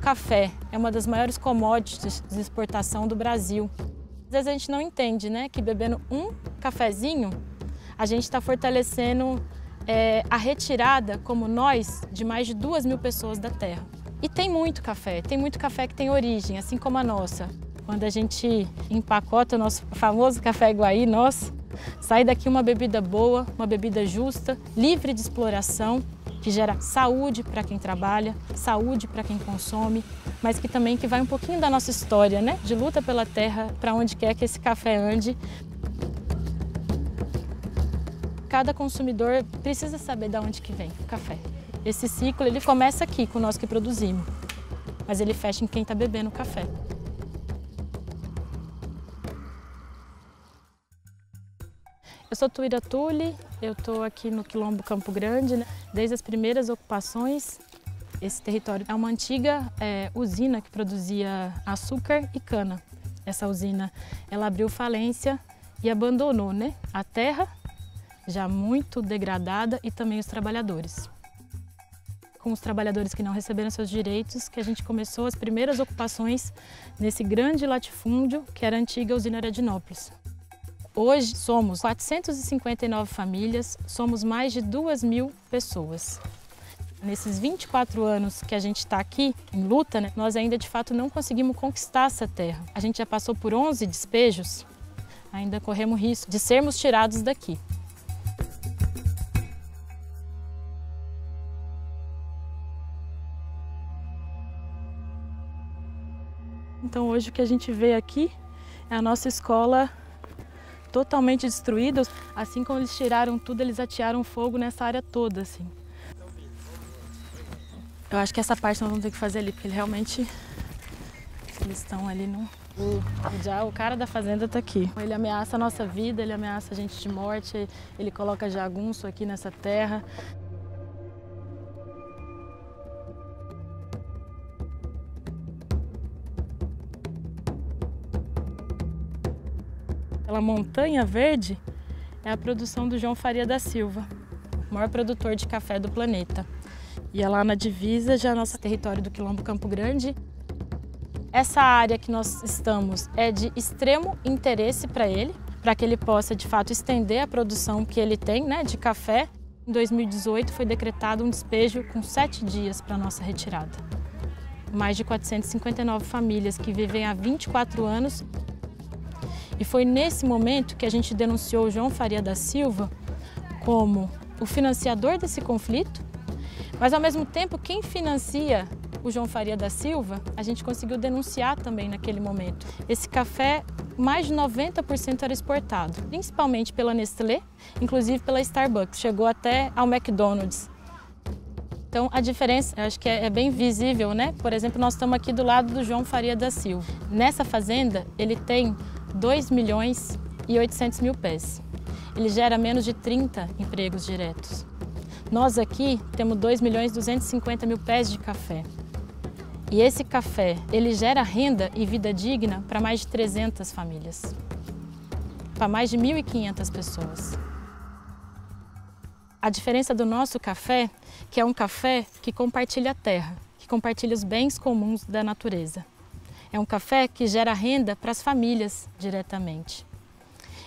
café é uma das maiores commodities de exportação do Brasil. Às vezes a gente não entende né, que bebendo um cafezinho, a gente está fortalecendo é, a retirada, como nós, de mais de duas mil pessoas da Terra. E tem muito café, tem muito café que tem origem, assim como a nossa. Quando a gente empacota o nosso famoso café Guaí, nossa, sai daqui uma bebida boa, uma bebida justa, livre de exploração, que gera saúde para quem trabalha, saúde para quem consome, mas que também que vai um pouquinho da nossa história, né? De luta pela terra, para onde quer que esse café ande. Cada consumidor precisa saber de onde que vem o café. Esse ciclo ele começa aqui com nós que produzimos, mas ele fecha em quem está bebendo o café. Sou Tuíra Tule, eu estou aqui no Quilombo Campo Grande. Né? Desde as primeiras ocupações, esse território é uma antiga é, usina que produzia açúcar e cana. Essa usina ela abriu falência e abandonou né? a terra, já muito degradada, e também os trabalhadores. Com os trabalhadores que não receberam seus direitos, que a gente começou as primeiras ocupações nesse grande latifúndio que era a antiga usina Aradinópolis. Hoje somos 459 famílias, somos mais de 2 mil pessoas. Nesses 24 anos que a gente está aqui em luta, né, nós ainda de fato não conseguimos conquistar essa terra. A gente já passou por 11 despejos, ainda corremos risco de sermos tirados daqui. Então hoje o que a gente vê aqui é a nossa escola totalmente destruídos. Assim como eles tiraram tudo, eles atearam fogo nessa área toda, assim. Eu acho que essa parte nós vamos ter que fazer ali, porque realmente eles estão ali no já o cara da fazenda está aqui. Ele ameaça a nossa vida, ele ameaça a gente de morte, ele coloca jagunço aqui nessa terra. Aquela montanha verde é a produção do João Faria da Silva, o maior produtor de café do planeta. E é lá na divisa, já nosso território do Quilombo Campo Grande. Essa área que nós estamos é de extremo interesse para ele, para que ele possa de fato estender a produção que ele tem né, de café. Em 2018 foi decretado um despejo com sete dias para nossa retirada. Mais de 459 famílias que vivem há 24 anos e foi nesse momento que a gente denunciou João Faria da Silva como o financiador desse conflito, mas ao mesmo tempo quem financia o João Faria da Silva, a gente conseguiu denunciar também naquele momento. Esse café, mais de 90% era exportado, principalmente pela Nestlé, inclusive pela Starbucks, chegou até ao McDonald's. Então a diferença, eu acho que é, é, bem visível, né? Por exemplo, nós estamos aqui do lado do João Faria da Silva. Nessa fazenda, ele tem 2 milhões e 800 mil pés. Ele gera menos de 30 empregos diretos. Nós aqui temos 2 milhões e 250 mil pés de café. E esse café, ele gera renda e vida digna para mais de 300 famílias, para mais de 1.500 pessoas. A diferença do nosso café, que é um café que compartilha a terra, que compartilha os bens comuns da natureza. É um café que gera renda para as famílias diretamente.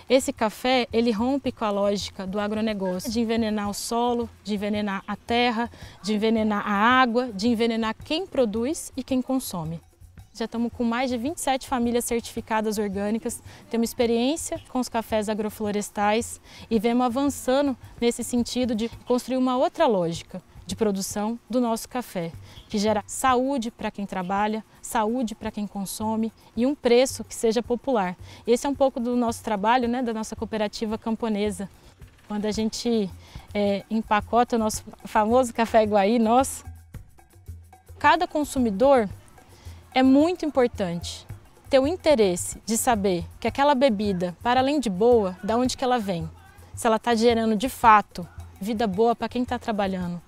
Esse café, ele rompe com a lógica do agronegócio, de envenenar o solo, de envenenar a terra, de envenenar a água, de envenenar quem produz e quem consome. Já estamos com mais de 27 famílias certificadas orgânicas, temos experiência com os cafés agroflorestais e vemos avançando nesse sentido de construir uma outra lógica, de produção do nosso café, que gera saúde para quem trabalha, saúde para quem consome e um preço que seja popular. Esse é um pouco do nosso trabalho, né, da nossa cooperativa camponesa. Quando a gente é, empacota o nosso famoso café Guaí, nosso, cada consumidor é muito importante ter o interesse de saber que aquela bebida, para além de boa, da onde que ela vem. Se ela está gerando de fato vida boa para quem está trabalhando,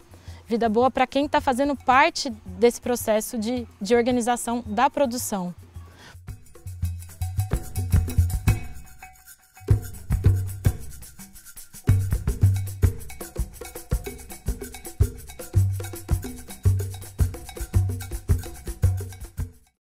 vida boa para quem está fazendo parte desse processo de, de organização da produção.